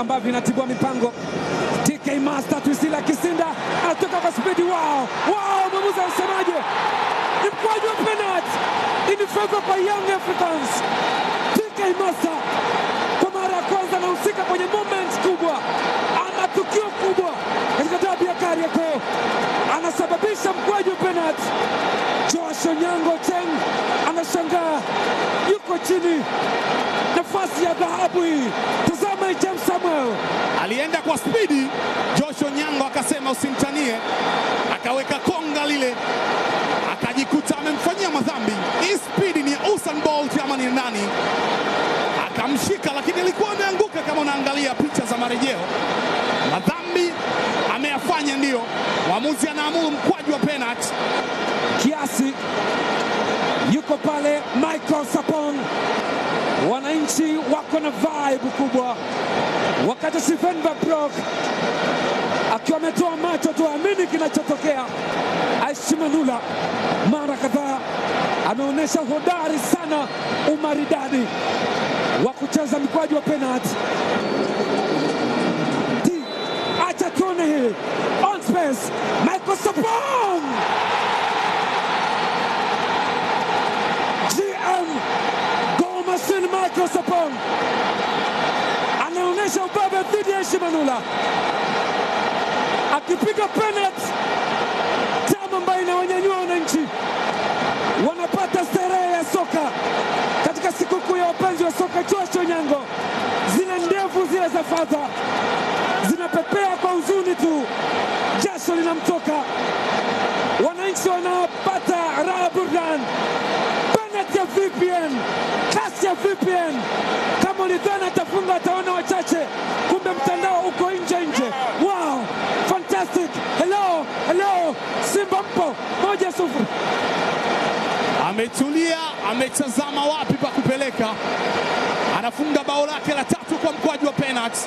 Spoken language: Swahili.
Yanga ambavyo inatibua mipango. TK Master Twisila Kisinda anatoka kwa spidi. Wow, wow, mwamuzi anasemaje? Ni mkwaju wa penalty in favor kwa Young Africans. TK Master kwa mara ya kwanza anahusika kwenye moment kubwa, ana tukio kubwa katika dabi ya Kariakoo, anasababisha mkwaju wa penalty. Josh Onyango Cheng anashangaa, yuko chini, nafasi ya dhahabu hii. Tazama James Samuel alienda kwa spidi. Josh Onyango akasema usimtanie, akaweka konga lile, akajikuta amemfanyia madhambi. Hii spidi ni ya Usain Bolt ama ni nani? Akamshika, lakini alikuwa ameanguka. Kama unaangalia picha za marejeo, madhambi ameyafanya, ndiyo mwamuzi anaamuru mkwaju wa penalty. kiasi yuko pale Michael Sapong. Wako na vibe kubwa, wakati Steven Babrok akiwa ametoa macho tuamini kinachotokea. Aishi Manula mara kadhaa ameonyesha hodari sana, umaridadi wa kucheza mkwaju wa penalty. Di, acha tuone hili on space, Michael Sapong Shimanula akipiga penalty, tamu ambayo inawanyanyua wananchi, wanapata starehe ya soka. Katika sikukuu ya wapenzi wa soka. Josh Onyango, zile ndevu zile za fadha zinapepea kwa huzuni tu, jasho linamtoka, wananchi wanapata raha burudani. Ya VPN, kasi ya VPN. Kama ulidhani atafunga ataona wachache, moja sufuri. Ametulia, ametazama wapi pa kupeleka, anafunga bao lake la tatu kwa mkwaju wa penalty.